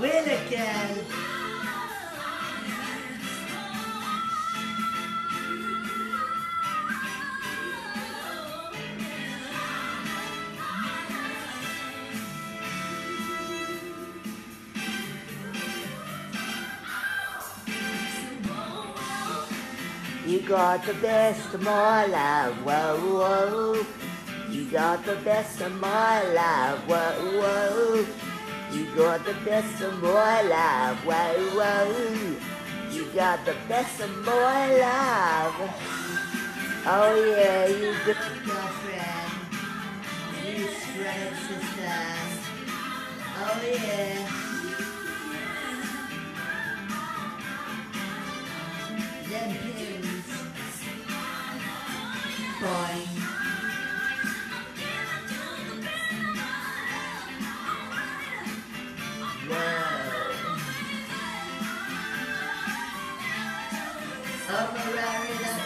Win again. You got the best of my life, whoa, whoa. You got the best of my life, whoa, whoa. You got the best of my life, whoa, whoa. You got the best of my life. Oh yeah, you got Girlfriend. You spread sister. Oh yeah. Them pins. Boing. Of the very